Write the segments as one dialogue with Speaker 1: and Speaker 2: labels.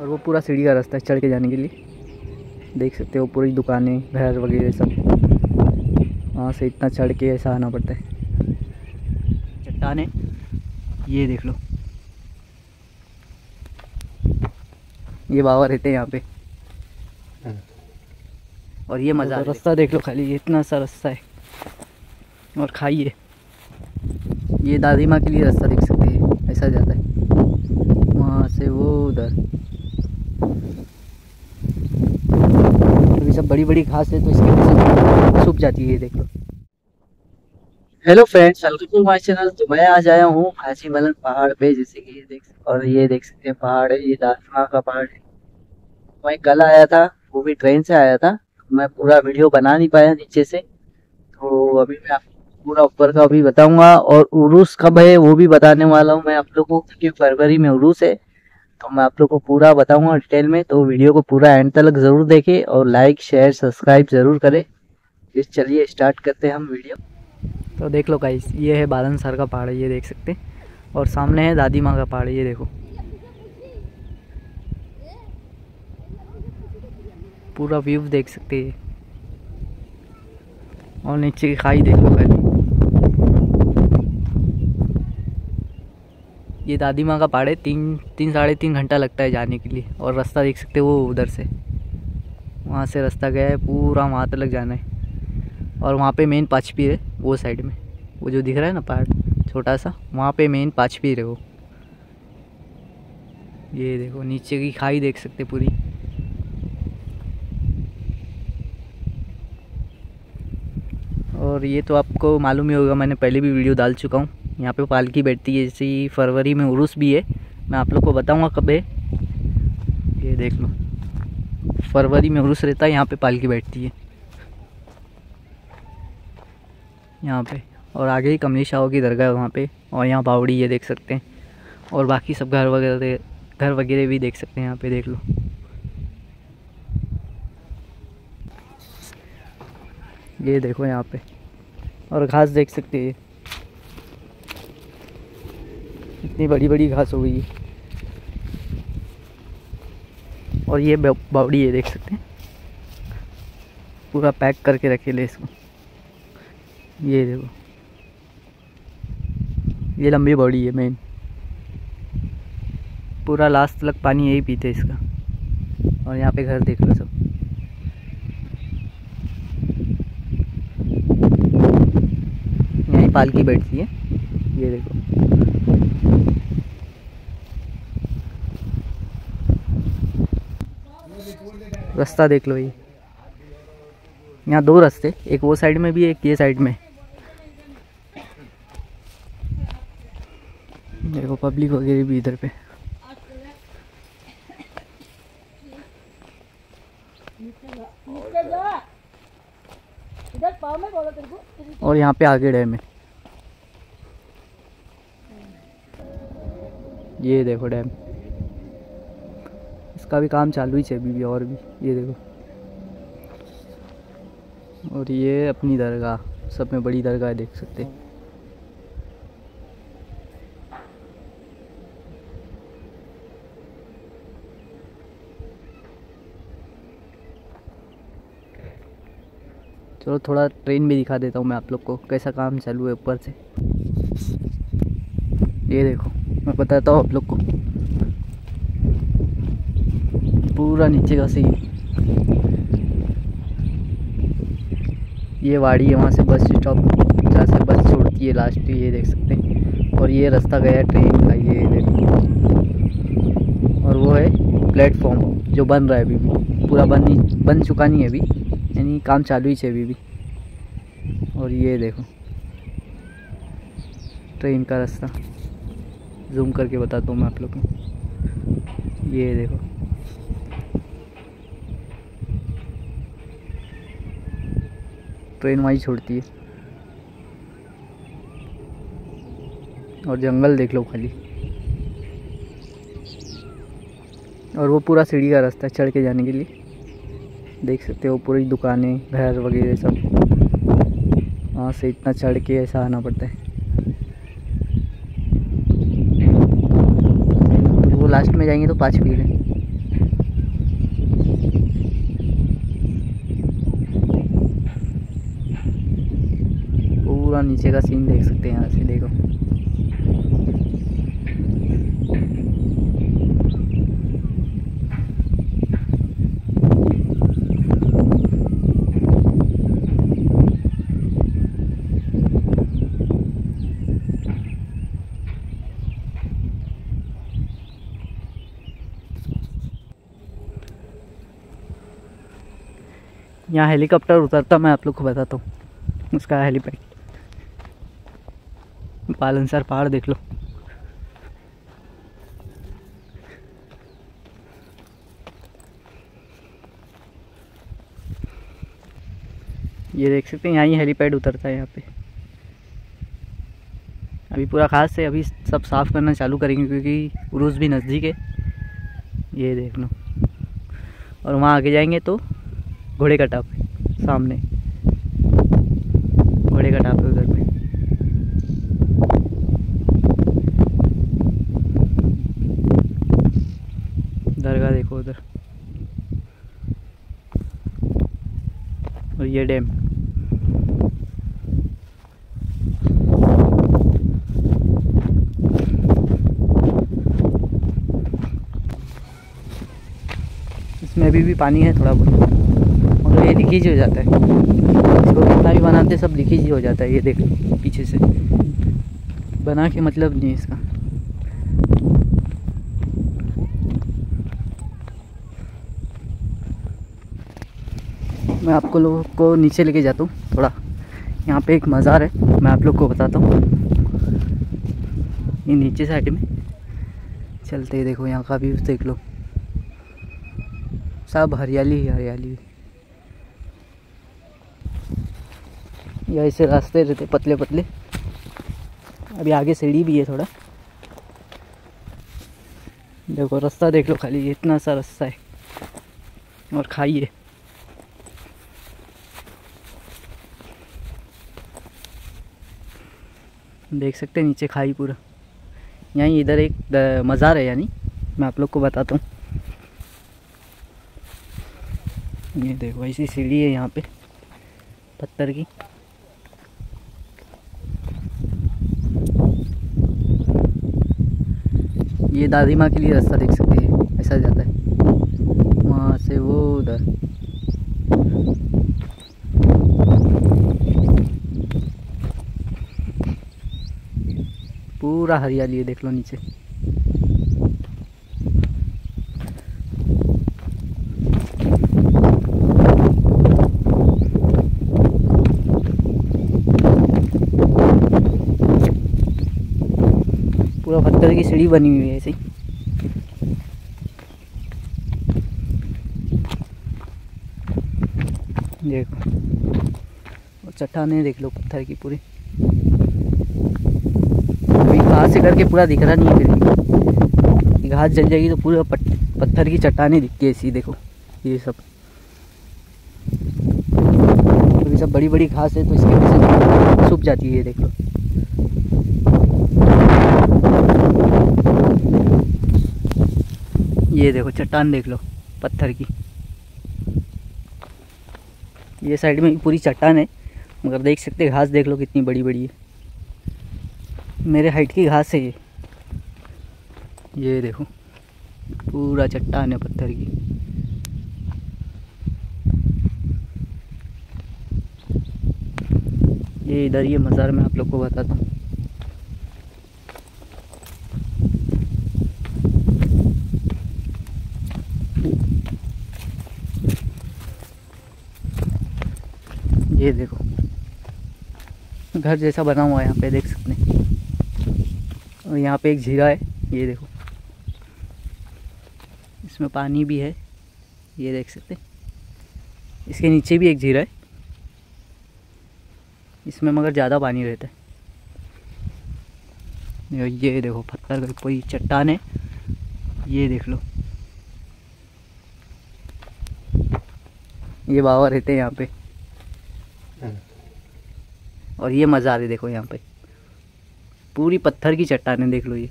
Speaker 1: और वो पूरा सीढ़ी का रास्ता है चढ़ के जाने के लिए। देख सकते हो पूरी दुकानें घर वगैरह सब। वहाँ से इतना चढ़ के ऐसा आना पड़ता है। चट्टाने ये देख लो। ये बाबा रहते हैं यहाँ पे। और ये मज़ा रास्ता देख लो खाली इतना सा रास्ता है। और खाइए ये दादी माँ के लिए रास्ता देख सकते हैं ऐसा जाता है। वहाँ से वो उधर। सब बड़ी बड़ी घास है तो इसकी वजह से सूख जाती है देख। लो hello friends welcome to my channel तो मैं आज आया हूँ हाजी मलन पहाड़ पे, जैसे कि ये देख और ये देख सकते हैं, पहाड़ है, ये दादमा का पहाड़ है। मैं कल आया था, वो भी ट्रेन से आया था मैं पूरा वीडियो बना नहीं पाया नीचे से। तो अभी मैं आपको पूरा ऊपर का भी बताऊँगा, और उरूस कब है, वो भी बताने वाला हूँ मैं आप लोगों को, क्योंकि फरवरी में उरूस है। तो मैं आप लोग को पूरा बताऊँगा डिटेल में तो वीडियो को पूरा एंड तक ज़रूर देखें और लाइक शेयर सब्सक्राइब ज़रूर करें। इस चलिए स्टार्ट करते हैं हम वीडियो। तो देख लो गाइस ये है बालन सर का पहाड़, ये देख सकते और सामने है दादी माँ का पहाड़, ये देखो। पूरा व्यू देख सकते हैं। और नीचे की खाई देख लो खाली ये दादी माँ का पहाड़ है, तीन तीन, साढ़े तीन घंटा लगता है जाने के लिए। और रास्ता देख सकते हो वो उधर से। वहाँ से रास्ता गया है, पूरा वहाँ तक जाना है। और वहाँ पे मेन पाँचपीर है, वो साइड में। वो जो दिख रहा है ना पहाड़, छोटा सा, वहाँ पे मेन पाँचपीर है वो। ये देखो, नीचे की खाई देख सकते पूरी। और ये तो आपको मालूम ही होगा, मैंने पहले भी वीडियो डाल चुका हूँ। यहाँ पे पालकी बैठती है जैसे फरवरी में उर्स भी है। मैं आप लोग को बताऊँगा कब है। ये देख लो। फरवरी में उर्स रहता है, यहाँ पे पालकी बैठती है। यहाँ पे। और आगे ही कमली शाह की दरगाह वहाँ पे। और यहाँ बावड़ी ये देख सकते हैं। और बाकी सब घर वगैरह घर वगैरह भी देख सकते हैं यहाँ पे, देख लो। ये देखो यहाँ पे। और घास देख सकते हैं। इतनी बड़ी बड़ी घास हो गई। है और ये बावड़ी है, देख सकते हैं। पूरा पैक करके रखे ले इसको। ये देखो। ये लंबी बॉडी है मेन पूरा लास्ट तक पानी यही पीते इसका। और यहाँ पे घर देख लो सब। यहीं पालकी बैठती है। ये देखो। रास्ता देख लो ये। यहाँ दो रास्ते, एक वो साइड में भी, एक ये साइड में। देखो पब्लिक वगैरह भी इधर पे। और यहाँ पे आगे डैम है। ये देखो डैम। इसका भी काम चालू ही है अभी भी और भी, ये देखो। और ये अपनी दरगाह, सब में बड़ी दरगाह देख सकते हैं। चलो थोड़ा ट्रेन भी दिखा देता हूँ मैं आप लोग को, कैसा काम चालू है ऊपर से। ये देखो, मैं बताता हूँ आप लोग को। पूरा नीचे का सीन ये वाड़ी है, वहाँ से बस स्टॉप जहाँ से बस छोड़ती है लास्ट ये देख सकते हैं। और ये रास्ता गया ट्रेन का, ये देखो। और वो है प्लेटफॉर्म जो बन रहा है अभी भी। पूरा बन नहीं बन चुका नहीं है अभी। यानी काम चालू ही है अभी भी। और ये देखो। ट्रेन का रास्ता। जूम करके बताता हूँ मैं आप लोग को। ये देखो। ट्रेन वहीं छोड़ती है। और जंगल देख लो खाली। और वो पूरा सीढ़ी का रास्ता चढ़ के जाने के लिए। देख सकते हो पूरी दुकानें, घर वगैरह सब। वहाँ से इतना चढ़ के ऐसा आना पड़ता है। वो लास्ट में जाएँगे तो पाँच भीड़ है। पूरा नीचे का सीन देख सकते हैं यहाँ से देखो। यहाँ हेलीकॉप्टर उतरता मैं आप लोग को बताता हूँ, उसका हेलीपैड। पालन सर, पहाड़ देख लो। ये देख सकते हैं, यहाँ ही हेलीपैड उतरता है यहाँ पे। अभी पूरा खास है अभी सब साफ़ करना चालू करेंगे, क्योंकि उरूस भी नज़दीक है। ये देख लो। और वहाँ आगे जाएँगे तो घोड़े का टाप, सामने। घोड़े का टाप है उधर पे दरगाह देखो उधर और ये डैम। इसमें अभी भी पानी है थोड़ा बहुत। मगर ये लीकेज हो जाता है। इसको कितना भी बनाते सब लीकेज ही हो जाता है, ये देख लो, पीछे से। बना के मतलब नहीं इसका। मैं आपको लोगों को नीचे लेके जाता हूँ, थोड़ा। यहाँ पे एक मज़ार है, मैं आप लोग को बताता हूँ। ये नीचे साइड में। चलते ही, देखो यहाँ का भी देख लो। सब हरियाली ही हरियाली या ऐसे रास्ते रहते पतले पतले अभी आगे सीढ़ी भी है थोड़ा। देखो, रास्ता देख लो खाली, इतना सा रास्ता है। और खाई देख सकते हैं नीचे खाई पूरा। यहीं इधर एक मज़ार है यानी। मैं आप लोग को बताता हूँ। ये देखो, ऐसी सीढ़ी है यहाँ पे, पत्थर की। ये दादी माँ के लिए रास्ता देख सकते हैं, ऐसा जाता है। वहाँ से वो उधर। पूरा हरियाली है, देख लो नीचे। पूरा पत्थर की सीढ़ी बनी हुई है, ऐसे देखो। और चट्टाने देख लो, पत्थर की पूरी। घास से करके पूरा दिख रहा नहीं है घास जल जाएगी तो पूरा पत्थर की चट्टाने दिखती है ऐसी, देखो, ये सब। तो ये सब बड़ी बड़ी घास है तो इसकी वजह से सूख जाती है देख। लो ये देखो, चट्टान देख लो, पत्थर की। ये साइड में पूरी चट्टान है, मगर देख सकते घास देख लो कितनी बड़ी बड़ी है। मेरे हाइट की घास है ये। ये देखो, पूरा चट्टान है पत्थर की। ये इधर, ये मज़ार में आप लोग को बताता हूँ। ये देखो, घर जैसा बना हुआ है यहाँ पे देख और यहाँ पे एक झीरा है ये देखो। इसमें पानी भी है ये देख सकते हैं। इसके नीचे भी एक झीरा है। इसमें मगर ज़्यादा पानी रहता है। ये देखो पत्थर का कोई चट्टान है ये देख लो। ये बाबा रहते हैं यहाँ पे। और ये मज़ार है देखो यहाँ पे। पूरी पत्थर की चट्टानें देख लो ये।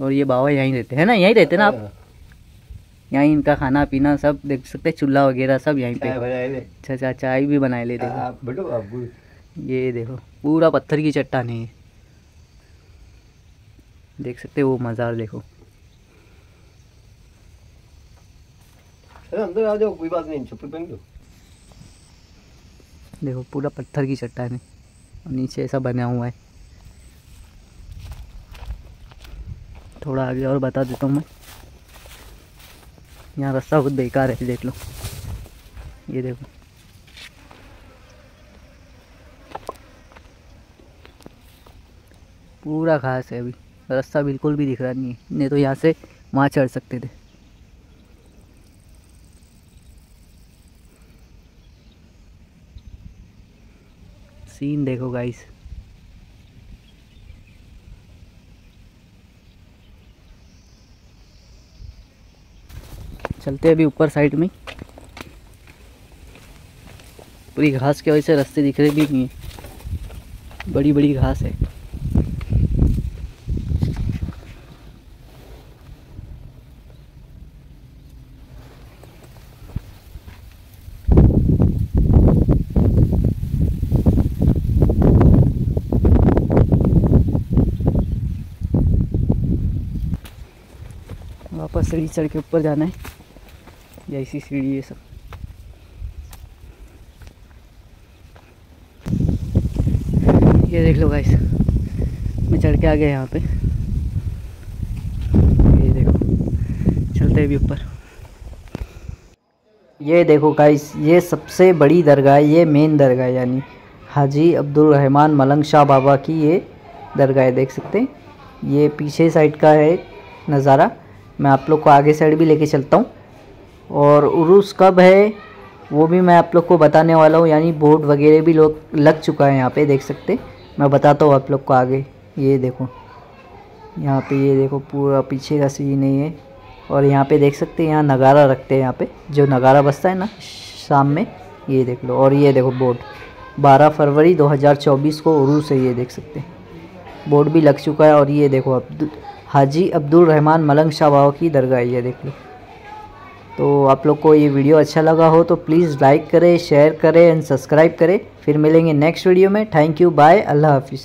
Speaker 1: और ये बाबा यहीं रहते हैं ना? यहीं रहते ना आप? यहीं इनका खाना पीना सब देख सकते चूल्हा वगैरह सब यहीं पे। अच्छा अच्छा चाय भी बनाए ले देखो। ये देखो पूरा पत्थर की चट्टान है। देख सकते वो मज़ार देखो।
Speaker 2: अंदर आ जाओ कोई बात नहीं चप्पल पहन लो।
Speaker 1: देखो पूरा पत्थर की चट्टान। है नीचे ऐसा बना हुआ है। थोड़ा आगे और बता देता हूँ मैं। यहाँ रास्ता बहुत बेकार है, देख लो। ये देखो। पूरा घास है अभी। रास्ता बिल्कुल भी दिख रहा नहीं है। नहीं तो यहाँ से वहाँ चढ़ सकते थे। सीन देखो गाइस चलते अभी ऊपर साइड में. पूरी घास की वजह से रस्ते दिख रहे भी नहीं है. बड़ी बड़ी घास है. वापस सीढ़ी चढ़ के ऊपर जाना है। या इसी सीढ़ी ये सब। ये देख लो गाइस मैं चढ़ के आ गया यहाँ पे। ये देखो, चलते भी ऊपर। ये देखो गाइस ये सबसे बड़ी दरगाह ये मेन दरगाह यानी हाजी अब्दुल रहमान मलंग शाह बाबा की ये दरगाह देख सकते हैं। ये पीछे साइड का है नज़ारा। मैं आप लोग को आगे साइड भी लेके चलता हूँ। और उरूस कब है, वो भी मैं आप लोग को बताने वाला हूँ। यानी बोर्ड वगैरह भी लोग लग चुका है यहाँ पे, देख सकते। मैं बताता हूँ आप लोग को आगे। ये देखो, यहाँ पे ये देखो, पूरा पीछे का सीन है ये। और यहाँ पे देख सकते हैं, यहाँ नगारा रखते हैं यहाँ पे। जो नगारा बसता है ना, शाम में, ये देख लो। और ये देखो बोर्ड। 12 फरवरी 2024 को उरूस है, ये देख सकते हैं। बोर्ड भी लग चुका है और ये देखो, अब हाजी अब्दुल रहमान मलंग शाह बाबा की दरगाह, ये देख लो। तो आप लोग को ये वीडियो अच्छा लगा हो तो प्लीज़ लाइक करें, शेयर करें, एंड सब्सक्राइब करें। फिर मिलेंगे नेक्स्ट वीडियो में। थैंक यू, बाय, अल्लाह हाफिज़।